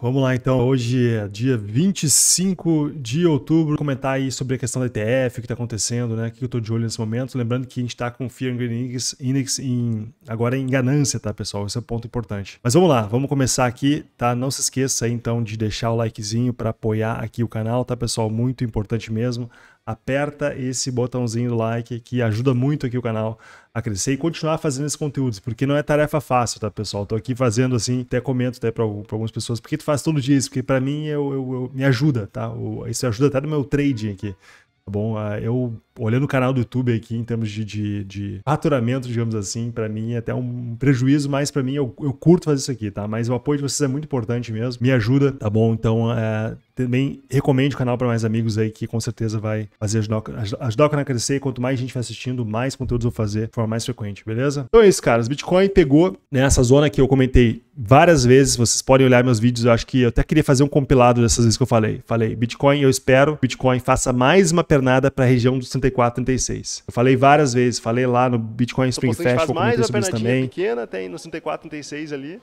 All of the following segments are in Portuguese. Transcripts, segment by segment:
vamos lá então. Hoje é dia 25 de outubro. Comentar aí sobre a questão da ETF, o que está acontecendo, né? O que eu estou de olho nesse momento. Lembrando que a gente está com o Fear and Greed Index, Index em, agora em ganância, tá, pessoal? Esse é um ponto importante. Mas vamos lá, vamos começar aqui, tá? Não se esqueça aí então de deixar o likezinho para apoiar aqui o canal, tá, pessoal? Muito importante mesmo aperta esse botãozinho do like que ajuda muito aqui o canal a crescer e continuar fazendo esses conteúdos, porque não é tarefa fácil, tá, pessoal? Tô aqui fazendo assim, até comento até para algumas pessoas, porque tu faz todo dia isso, porque para mim eu, eu, eu, me ajuda, tá? Isso ajuda até no meu trading aqui. Tá bom? Ah, eu olhando o canal do YouTube aqui em termos de, de, de faturamento, digamos assim, para mim é até um prejuízo, mas para mim eu, eu curto fazer isso aqui, tá? Mas o apoio de vocês é muito importante mesmo, me ajuda, tá bom? Então, é, também recomende o canal para mais amigos aí que com certeza vai fazer ajudar, ajudar o canal a crescer. E quanto mais gente vai assistindo, mais conteúdos eu vou fazer de forma mais frequente, beleza? Então é isso, caras. Bitcoin pegou nessa zona que eu comentei várias vezes. Vocês podem olhar meus vídeos. Eu acho que eu até queria fazer um compilado dessas vezes que eu falei. Falei, Bitcoin, eu espero Bitcoin faça mais uma pernada para a região dos 34, 36. Eu falei várias vezes. Falei lá no Bitcoin Spring Festival, comentei sobre isso também. pequena, tem no 34, 36 ali.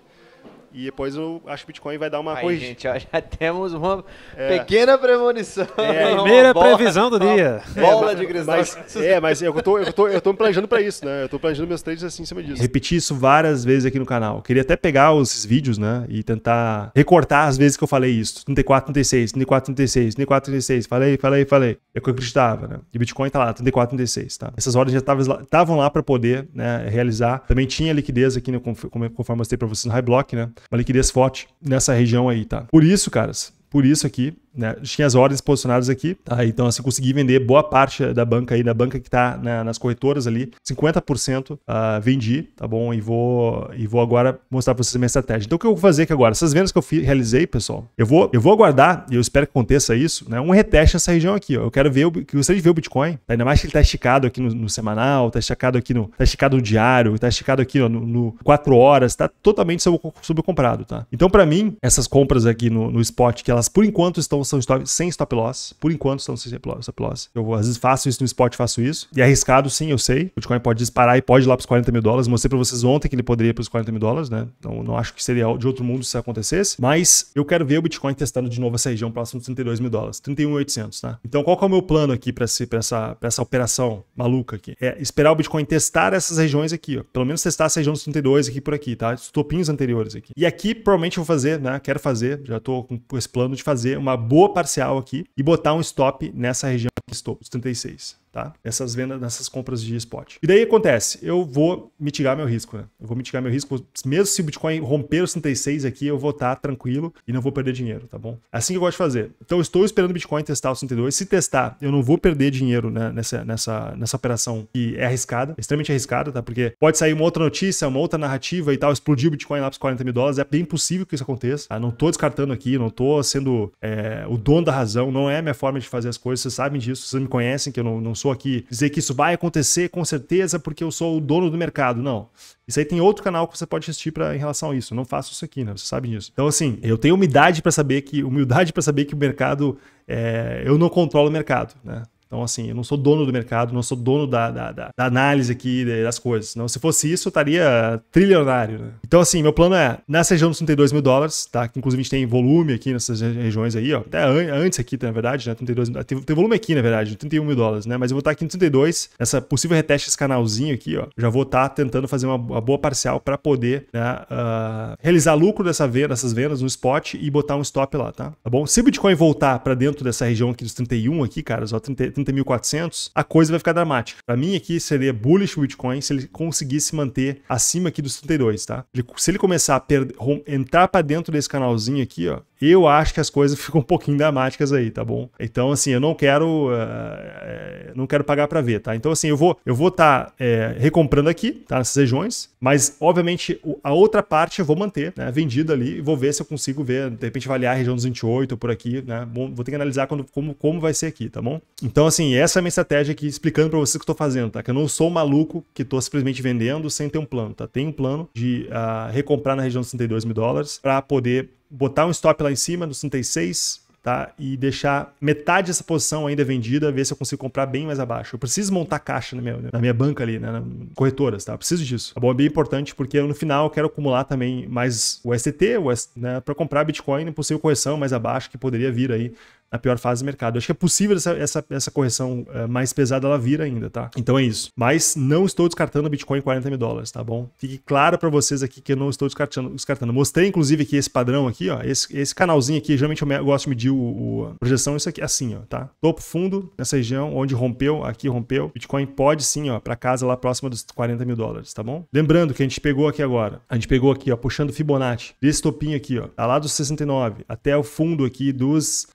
E depois eu acho que o Bitcoin vai dar uma coisa. Gente, ó, já temos uma é. pequena premonição. É, primeira previsão do dia. Bola de cristal. Mas, é, mas eu tô, eu tô, eu tô planejando para isso, né? Eu tô planejando meus trades assim em cima disso. Repeti isso várias vezes aqui no canal. Eu queria até pegar esses vídeos, né? E tentar recortar as vezes que eu falei isso. 34, 36, 34, 36, 34, 36. Falei, falei, falei. É o que eu acreditava, né? E o Bitcoin tá lá, 34, 36, tá? Essas ordens já estavam lá para poder né, realizar. Também tinha liquidez aqui, né, conforme eu mostrei para vocês no High Block, né? Uma liquidez forte nessa região aí, tá? Por isso, caras, por isso aqui, né? Tinha as ordens posicionadas aqui, tá? Então, assim, consegui vender boa parte da banca aí, da banca que tá na, nas corretoras ali, 50% uh, ah, vendi, tá bom? E vou, e vou agora mostrar para vocês a minha estratégia. Então, o que eu vou fazer aqui agora? Essas vendas que eu fiz, realizei, pessoal, eu vou, eu vou aguardar, e eu espero que aconteça isso, né? Um reteste nessa região aqui, ó. Eu quero ver, que gostaria de ver o Bitcoin, tá? ainda mais que ele tá esticado aqui no, no, semanal, tá esticado aqui no, tá esticado no diário, tá esticado aqui ó, no, no 4 horas, tá totalmente subcomprado, tá? Então, para mim, essas compras aqui no, no spot, que elas por enquanto estão são sem stop loss. Por enquanto estão sem stop loss. Eu às vezes faço isso no spot, faço isso. E é arriscado, sim, eu sei. O Bitcoin pode disparar e pode ir lá para os 40 mil dólares. Mostrei para vocês ontem que ele poderia ir para os 40 mil dólares, né? Então não acho que seria de outro mundo se acontecesse. Mas eu quero ver o Bitcoin testando de novo essa região próximo de 32 mil dólares. 31.800, tá? Então qual é o meu plano aqui para essa, essa operação maluca aqui? É esperar o Bitcoin testar essas regiões aqui, ó. Pelo menos testar essa região dos 32 aqui por aqui, tá? Os topinhos anteriores aqui. E aqui provavelmente eu vou fazer, né? Quero fazer, já tô com esse plano de fazer uma boa parcial aqui e botar um stop nessa região que estou, os 36 tá? Essas vendas, nessas compras de spot. E daí acontece, eu vou mitigar meu risco, né? Eu vou mitigar meu risco, mesmo se o Bitcoin romper os 36 aqui, eu vou estar tranquilo e não vou perder dinheiro, tá bom? Assim que eu gosto de fazer. Então eu estou esperando o Bitcoin testar os 32. Se testar, eu não vou perder dinheiro né, nessa, nessa, nessa operação que é arriscada, extremamente arriscada, tá? Porque pode sair uma outra notícia, uma outra narrativa e tal, explodir o Bitcoin lá para os 40 mil dólares, é bem possível que isso aconteça. Tá? Não estou descartando aqui, não estou sendo é, o dono da razão, não é a minha forma de fazer as coisas, vocês sabem disso, vocês me conhecem, que eu não, não sou aqui dizer que isso vai acontecer com certeza porque eu sou o dono do mercado. Não. Isso aí tem outro canal que você pode assistir para em relação a isso. Eu não faço isso aqui, né? Você sabe disso. Então, assim, eu tenho humildade para saber que humildade para saber que o mercado é, eu não controlo o mercado, né? Então, assim, eu não sou dono do mercado, não sou dono da, da, da, da análise aqui das coisas. Não, se fosse isso, eu estaria trilionário, né? Então, assim, meu plano é, nessa região dos 32 mil dólares, tá? Que inclusive a gente tem volume aqui nessas regiões aí, ó. Até antes aqui, na verdade, né? 32, tem, tem volume aqui, na verdade, 31 mil dólares, né? Mas eu vou estar aqui no 32, nessa possível reteste esse canalzinho aqui, ó. Já vou estar tentando fazer uma, uma boa parcial para poder, né? Uh, realizar lucro dessa venda, dessas vendas no spot e botar um stop lá, tá? Tá bom? Se o Bitcoin voltar para dentro dessa região aqui dos 31 aqui, cara, só 30, 30.400, a coisa vai ficar dramática. Para mim aqui seria bullish o Bitcoin se ele conseguisse manter acima aqui dos 32, tá? se ele começar a perder, entrar para dentro desse canalzinho aqui, ó, eu acho que as coisas ficam um pouquinho dramáticas aí, tá bom? Então, assim, eu não quero, uh, não quero pagar para ver, tá? Então, assim, eu vou, eu vou estar tá, é, recomprando aqui, tá? Nessas regiões, mas obviamente a outra parte eu vou manter, né? Vendida ali, e vou ver se eu consigo ver, de repente avaliar a região dos 28 por aqui, né? Bom, vou ter que analisar quando, como, como vai ser aqui, tá bom? Então, assim, essa é a minha estratégia aqui, explicando para vocês o que eu tô fazendo, tá? Que eu não sou um maluco que tô simplesmente vendendo sem ter um plano, tá? Tem um plano de uh, recomprar na região dos 32 mil dólares para poder botar um stop lá em cima, nos 36, tá? E deixar metade dessa posição ainda vendida, ver se eu consigo comprar bem mais abaixo. Eu preciso montar caixa na minha, na minha banca ali, né? Na corretoras, tá? Eu preciso disso. Tá bom? É bem importante porque no final eu quero acumular também mais o STT, o, né? Para comprar Bitcoin, possível correção mais abaixo que poderia vir aí na pior fase do mercado. Eu acho que é possível essa, essa, essa correção é, mais pesada ela vir ainda, tá? Então é isso. Mas não estou descartando o Bitcoin em 40 mil dólares, tá bom? Fique claro para vocês aqui que eu não estou descartando. descartando. Mostrei, inclusive, aqui esse padrão aqui, ó. Esse, esse canalzinho aqui, geralmente eu gosto de medir o, o, a projeção, isso aqui, assim, ó, tá? Topo fundo, nessa região, onde rompeu, aqui rompeu. Bitcoin pode sim, ó, para casa lá próxima dos 40 mil dólares, tá bom? Lembrando que a gente pegou aqui agora, a gente pegou aqui, ó, puxando Fibonacci, desse topinho aqui, ó, tá lá dos 69 até o fundo aqui dos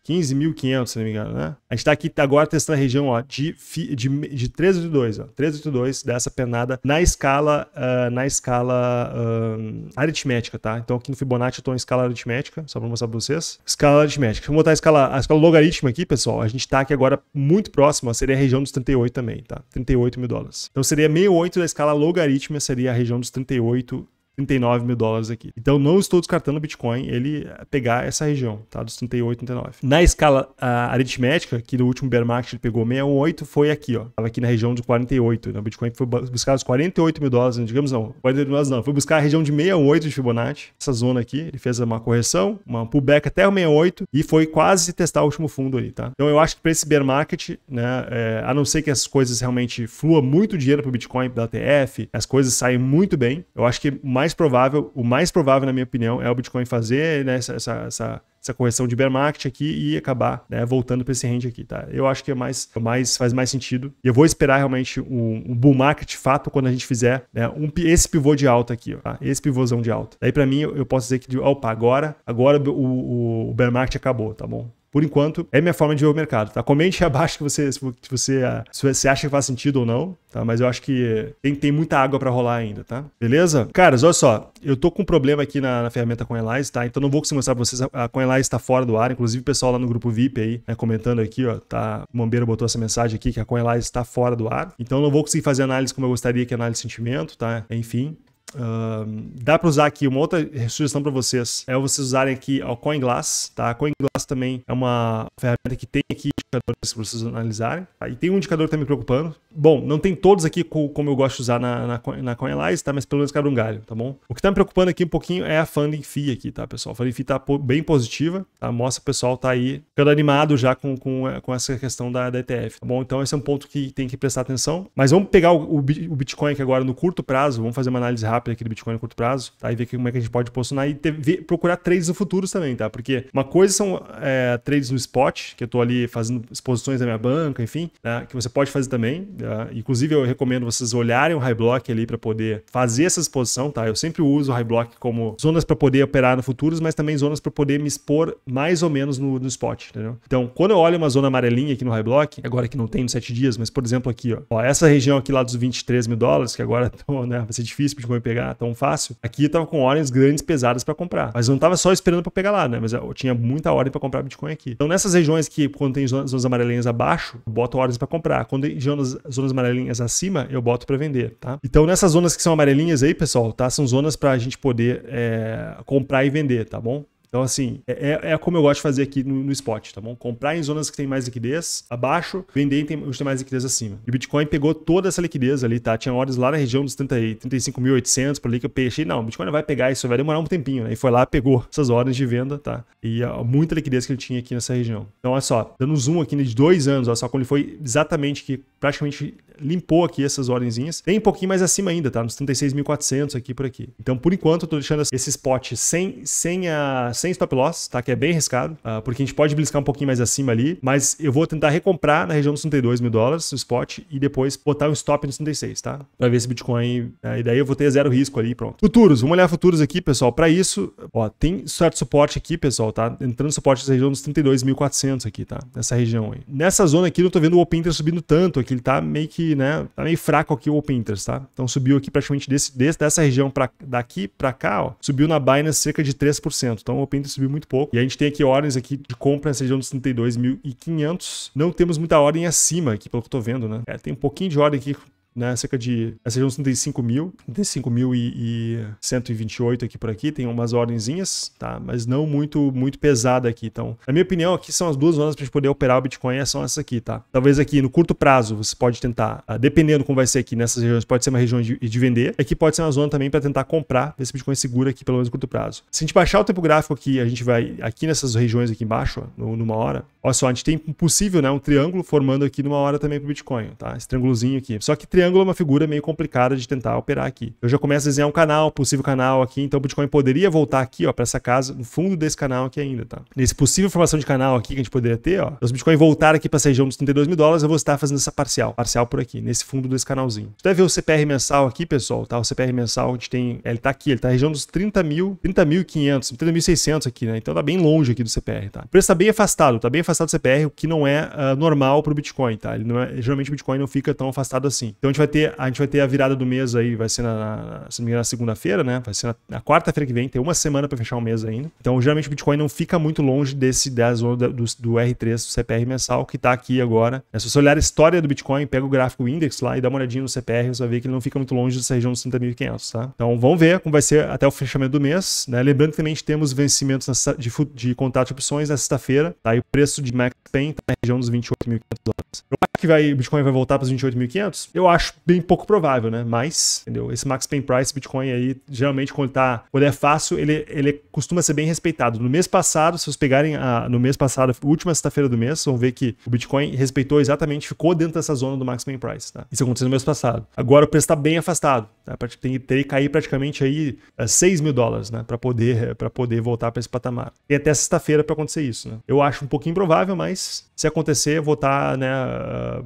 15.500, se não me engano né? A gente está aqui agora testando a região ó, de, de, de 382, ó, 382 dessa penada na escala, uh, na escala uh, aritmética, tá? Então aqui no Fibonacci eu estou em escala aritmética, só para mostrar para vocês. Escala aritmética. Vou botar a escala, a escala logarítmica aqui, pessoal. A gente está aqui agora muito próximo, ó, seria a região dos 38 também, tá? 38 mil dólares. Então seria 68 da escala logarítmica, seria a região dos 38 39 mil dólares aqui. Então não estou descartando o Bitcoin ele pegar essa região, tá? Dos 38, 39. Na escala aritmética, que no último bear market ele pegou 68, foi aqui, ó. Tava aqui na região de 48. Né? O Bitcoin foi buscar os 48 mil dólares, digamos não, 48 mil dólares não. Foi buscar a região de 68 de Fibonacci, essa zona aqui. Ele fez uma correção, uma pullback até o 68 e foi quase testar o último fundo ali, tá? Então eu acho que para esse bear market, né, é, a não ser que as coisas realmente flua muito dinheiro para o Bitcoin, da TF, as coisas saem muito bem. Eu acho que mais mais provável, o mais provável, na minha opinião, é o Bitcoin fazer né, essa, essa, essa, essa correção de bear market aqui e acabar né, voltando para esse range aqui, tá? Eu acho que é mais, mais faz mais sentido. E eu vou esperar realmente um, um bull market fato quando a gente fizer né, um, esse pivô de alta aqui, ó, tá? Esse pivôzão de alta. Daí para mim eu, eu, posso dizer que, opa, agora, agora o, o, o bear market acabou, tá bom? Por enquanto, é minha forma de ver o mercado, tá? Comente abaixo que você, se você, se você acha que faz sentido ou não, tá? Mas eu acho que tem, tem muita água para rolar ainda, tá? Beleza? Caras, olha só, eu tô com um problema aqui na, na ferramenta CoinLise, tá? Então não vou conseguir mostrar pra vocês, a CoinLise está fora do ar, inclusive o pessoal lá no grupo VIP aí, né, comentando aqui, ó, tá? O Mombeiro botou essa mensagem aqui que a CoinLise está fora do ar, então não vou conseguir fazer análise como eu gostaria, que é análise de sentimento, tá? Enfim, Uh, dá para usar aqui uma outra sugestão para vocês é vocês usarem aqui o CoinGlass, tá? CoinGlass também é uma ferramenta que tem aqui indicadores para vocês analisarem. Tá? E tem um indicador que está me preocupando. Bom, não tem todos aqui como eu gosto de usar na, na, na tá? Mas pelo menos quebra um galho, tá bom? O que está me preocupando aqui um pouquinho é a funding fee aqui, tá, pessoal? A funding fee tá bem positiva, tá? Mostra o pessoal tá aí ficando animado já com, com, com essa questão da, da ETF, tá bom? Então esse é um ponto que tem que prestar atenção. Mas vamos pegar o, o Bitcoin aqui agora no curto prazo, vamos fazer uma análise rápida aqui do Bitcoin no curto prazo, tá? E ver como é que a gente pode posicionar e ter, ver, procurar trades no futuro também, tá? Porque uma coisa são é, trades no spot, que eu tô ali fazendo exposições da minha banca, enfim, né? que você pode fazer também. Tá? Inclusive, eu recomendo vocês olharem o high block ali para poder fazer essa exposição, tá? Eu sempre uso o high block como zonas para poder operar no futuros, mas também zonas para poder me expor mais ou menos no, no spot, entendeu? Então, quando eu olho uma zona amarelinha aqui no high block, agora que não tem nos 7 dias, mas por exemplo aqui, ó, ó essa região aqui lá dos 23 mil dólares, que agora né, vai ser difícil de pegar tão fácil. Aqui eu tava com ordens grandes, pesadas para comprar. Mas eu não tava só esperando para pegar lá, né? Mas eu tinha muita ordem para comprar Bitcoin aqui. Então nessas regiões que, quando tem zonas, zonas amarelinhas abaixo, eu boto ordens para comprar. Quando tem zonas, zonas amarelinhas acima, eu boto para vender, tá? Então nessas zonas que são amarelinhas aí, pessoal, tá? São zonas para a gente poder é, comprar e vender, tá bom? Então, assim, é, é, é como eu gosto de fazer aqui no, no spot, tá bom? Comprar em zonas que tem mais liquidez abaixo, vender em onde tem mais liquidez acima. E o Bitcoin pegou toda essa liquidez ali, tá? Tinha horas lá na região dos 35.800 por ali que eu peixei. Não, o Bitcoin vai pegar isso, vai demorar um tempinho, né? E foi lá, pegou essas ordens de venda, tá? E ó, muita liquidez que ele tinha aqui nessa região. Então, olha só, dando um zoom aqui de dois anos, olha só, quando ele foi exatamente que praticamente limpou aqui essas ordenzinhas. Tem um pouquinho mais acima ainda, tá? Nos 36.400 aqui por aqui. Então, por enquanto, eu tô deixando esse spot sem, sem, a, sem stop loss, tá? Que é bem arriscado, uh, porque a gente pode bliscar um pouquinho mais acima ali, mas eu vou tentar recomprar na região dos 32 mil dólares no spot e depois botar um stop nos 36, tá? Pra ver se Bitcoin. Uh, e daí eu vou ter zero risco ali pronto. Futuros, vamos olhar futuros aqui, pessoal. Para isso, ó, tem certo suporte aqui, pessoal, tá? Entrando suporte nessa região dos 32.400 aqui, tá? Nessa região aí. Nessa zona aqui, eu tô vendo o Open Interest subindo tanto aqui, ele tá meio que, né? Tá meio fraco aqui o Open Interest, tá? Então subiu aqui praticamente desse, desse dessa região pra, daqui para cá, ó, subiu na Binance cerca de 3%. Então o Open Interest subiu muito pouco. E a gente tem aqui ordens aqui de compra nessa região dos 32.500. Não temos muita ordem acima aqui, pelo que eu tô vendo, né? É, tem um pouquinho de ordem aqui né? Cerca de. Essa região 35 mil, 35 mil e, e 128 aqui por aqui. Tem umas ordemzinhas, tá? Mas não muito, muito pesada aqui. Então, na minha opinião, aqui são as duas zonas para gente poder operar o Bitcoin, são essas aqui, tá? Talvez aqui no curto prazo você pode tentar, ah, dependendo como vai ser aqui nessas regiões, pode ser uma região de, de vender. Aqui pode ser uma zona também para tentar comprar, ver se o Bitcoin segura aqui pelo menos no curto prazo. Se a gente baixar o tempo gráfico aqui, a gente vai aqui nessas regiões aqui embaixo, ó, numa hora. Olha só, a gente tem um possível, né, um triângulo formando aqui numa hora também para o Bitcoin, tá? Esse triângulozinho aqui. Só que triângulo é uma figura meio complicada de tentar operar aqui. Eu já começo a desenhar um canal, possível canal aqui, então o Bitcoin poderia voltar aqui, ó, para essa casa, no fundo desse canal aqui ainda, tá? Nesse possível formação de canal aqui que a gente poderia ter, ó, os Bitcoin voltar aqui para essa região dos 32 mil dólares, eu vou estar fazendo essa parcial, parcial por aqui, nesse fundo desse canalzinho. Você deve ver o CPR mensal aqui, pessoal, tá? O CPR mensal a gente tem, ele tá aqui, ele tá na região dos 30 mil, 30.500, 30.600 aqui, né? Então tá bem longe aqui do CPR, tá? O preço tá bem afastado, tá bem afastado do CPR, o que não é uh, normal pro Bitcoin, tá? Ele não é, geralmente o Bitcoin não fica tão afastado assim. Então a gente vai ter, a gente vai ter a virada do mês aí, vai ser na, na segunda-feira, né? Vai ser na, na quarta-feira que vem, tem uma semana para fechar o mês ainda. Então geralmente o Bitcoin não fica muito longe desse da zona do, do R3, do CPR mensal, que tá aqui agora. É, se você olhar a história do Bitcoin, pega o gráfico index lá e dá uma olhadinha no CPR, você vai ver que ele não fica muito longe dessa região dos 30.500, tá? Então vamos ver como vai ser até o fechamento do mês, né? Lembrando que também temos vencimentos de, de contrato de opções na sexta-feira, tá? E o preço de Max Pain tá na região dos 28.500 dólares. Eu acho que vai, Bitcoin vai voltar para os 28.500? Eu acho bem pouco provável, né? Mas, entendeu? Esse Max Pain Price Bitcoin aí, geralmente quando, tá, quando é fácil, ele, ele costuma ser bem respeitado. No mês passado, se vocês pegarem a, no mês passado, última sexta-feira do mês, vão ver que o Bitcoin respeitou exatamente, ficou dentro dessa zona do Max Pain Price, tá? Isso aconteceu no mês passado. Agora o preço está bem afastado, tá? Tem, teria que cair praticamente aí 6 mil dólares, né? Para poder, poder voltar para esse patamar. E até sexta-feira para acontecer isso, né? Eu acho um pouquinho improvável, mas se acontecer, vou estar, tá, né,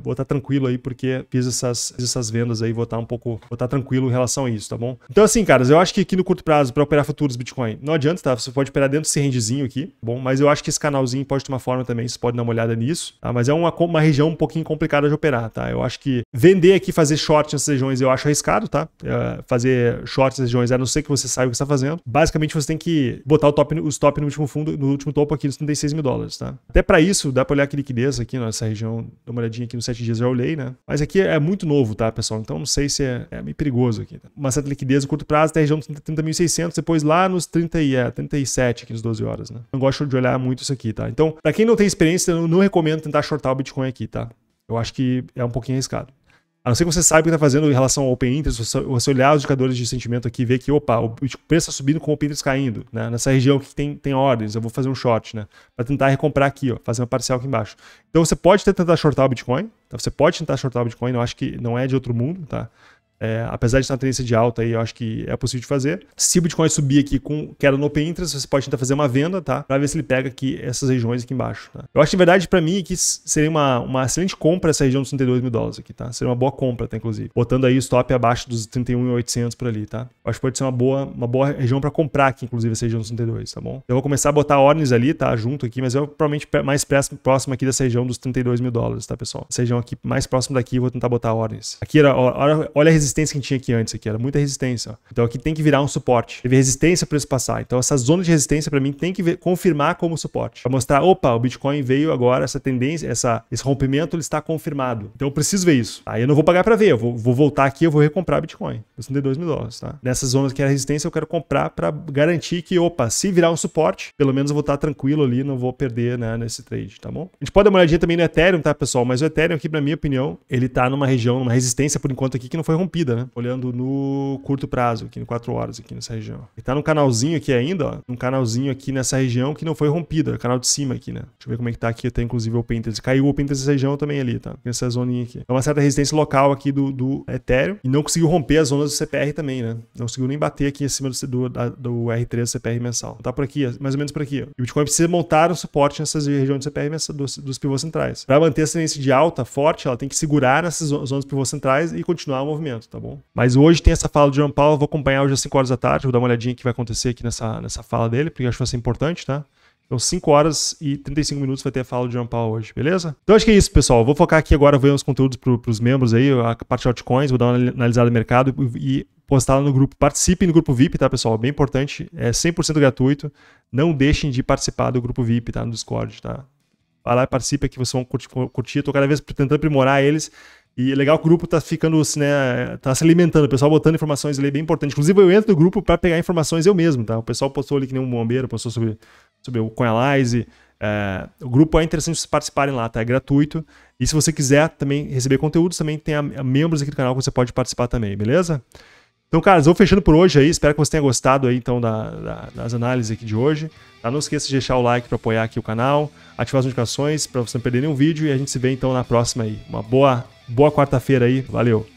vou estar tranquilo aí, porque fiz essas, fiz essas vendas aí, vou estar um pouco, vou estar tranquilo em relação a isso, tá bom? Então, assim, caras, eu acho que aqui no curto prazo, para operar futuros Bitcoin, não adianta, tá? Você pode operar dentro desse rangezinho aqui, tá bom? Mas eu acho que esse canalzinho pode uma forma também, você pode dar uma olhada nisso, tá? Mas é uma, uma região um pouquinho complicada de operar, tá? Eu acho que vender aqui, fazer short nessas regiões, eu acho arriscado, tá? Uh, fazer short nessas regiões, a não ser que você saiba o que está fazendo. Basicamente, você tem que botar o top, os top no último fundo, no último topo aqui dos 36 mil dólares, tá? Até para isso, dá para olhar aqui liquidez aqui nessa região, dá uma olhadinha aqui nos 7 dias, já olhei, né? Mas aqui é muito novo, tá, pessoal? Então não sei se é, é meio perigoso aqui. Tá? Uma certa liquidez no curto prazo até a região dos 30.600, depois lá nos 30 e, é, 37 aqui nos 12 horas, né? Não gosto de olhar muito isso aqui, tá? Então, para quem não tem experiência, eu não recomendo tentar shortar o Bitcoin aqui, tá? Eu acho que é um pouquinho arriscado. A não ser que você saiba o que está fazendo em relação ao Open Interest, você olhar os indicadores de sentimento aqui e ver que, opa, o preço está subindo com o Open Interest caindo, né? Nessa região que tem, tem ordens, eu vou fazer um short, né? Para tentar recomprar aqui, ó, fazer uma parcial aqui embaixo. Então você pode tentar shortar o Bitcoin, tá? você pode tentar shortar o Bitcoin, eu acho que não é de outro mundo, tá? É, apesar de estar na tendência de alta aí, eu acho que é possível de fazer. Se o Bitcoin subir aqui com queda no Open Interest, você pode tentar fazer uma venda, tá? Para ver se ele pega aqui essas regiões aqui embaixo, tá? Eu acho na verdade, para mim, que seria uma, uma excelente compra essa região dos 32 mil dólares aqui, tá? Seria uma boa compra, tá, inclusive. Botando aí o stop abaixo dos 31.800 por ali, tá? Eu acho que pode ser uma boa, uma boa região para comprar aqui, inclusive, essa região dos 32, tá bom? Eu vou começar a botar ordens ali, tá? Junto aqui, mas eu provavelmente mais próximo aqui dessa região dos 32 mil dólares, tá, pessoal? Essa região aqui mais próximo daqui, eu vou tentar botar ordens. Aqui, olha a resistência que a gente tinha aqui antes aqui, era muita resistência. Ó. Então aqui tem que virar um suporte. Teve resistência para isso passar. Então essa zona de resistência para mim tem que ver, confirmar como suporte. Para mostrar, opa, o Bitcoin veio agora, essa tendência, essa, esse rompimento ele está confirmado. Então eu preciso ver isso. Aí eu não vou pagar para ver, eu vou, vou, voltar aqui, eu vou recomprar Bitcoin. 62 mil dólares, tá? Nessas zonas que era resistência, eu quero comprar para garantir que, opa, se virar um suporte, pelo menos eu vou estar tranquilo ali, não vou perder né, nesse trade, tá bom? A gente pode dar uma olhadinha também no Ethereum, tá, pessoal? Mas o Ethereum aqui, na minha opinião, ele tá numa região, numa resistência por enquanto aqui que não foi rompida, né? Olhando no curto prazo, aqui no 4 horas, aqui nessa região. E tá num canalzinho aqui ainda, ó. Um canalzinho aqui nessa região que não foi rompido, é canal de cima aqui, né? Deixa eu ver como é que tá aqui, até inclusive o Open Interest. Caiu o Open Interest nessa região também ali, tá? Nessa zoninha aqui. É uma certa resistência local aqui do, do Ethereum e não conseguiu romper as zonas do CPR também, né? Não conseguiu nem bater aqui em cima do, do, do R3 do CPR mensal. Tá por aqui, mais ou menos por aqui, ó. E o Bitcoin precisa montar um suporte nessas regiões do CPR mensal, dos, dos pivôs centrais. Para manter a tendência de alta forte, ela tem que segurar nessas zonas pivôs centrais e continuar o movimento, tá bom? Mas hoje tem essa fala do João Paulo, vou acompanhar hoje às 5 horas da tarde, vou dar uma olhadinha que vai acontecer aqui nessa, nessa fala dele, porque acho que vai ser importante, tá? Então, 5 horas e 35 minutos vai ter a fala do Jean Paul hoje, beleza? Então, acho que é isso, pessoal. Vou focar aqui agora, ver os conteúdos para os membros aí, a parte de altcoins, vou dar uma analisada no mercado e postar lá no grupo. Participem do grupo VIP, tá, pessoal? Bem importante, é 100% gratuito. Não deixem de participar do grupo VIP, tá? No Discord, tá? Vai lá e participe que vocês vão curtir. curtir. Tô cada vez tentando aprimorar eles E é legal que o grupo tá ficando, né, tá se alimentando, o pessoal botando informações ali bem importante. Inclusive eu entro no grupo para pegar informações eu mesmo, tá? O pessoal postou ali que nem um bombeiro, postou sobre, sobre o Coinalize. É, o grupo é interessante vocês participarem lá, tá? É gratuito. E se você quiser também receber conteúdos, também tem a, a membros aqui do canal que você pode participar também, beleza? Então, caras, vou fechando por hoje aí. Espero que você tenha gostado aí, então, da, da, das análises aqui de hoje. Tá? Não esqueça de deixar o like para apoiar aqui o canal, ativar as notificações para você não perder nenhum vídeo e a gente se vê então na próxima aí. Uma boa, boa quarta-feira aí. Valeu!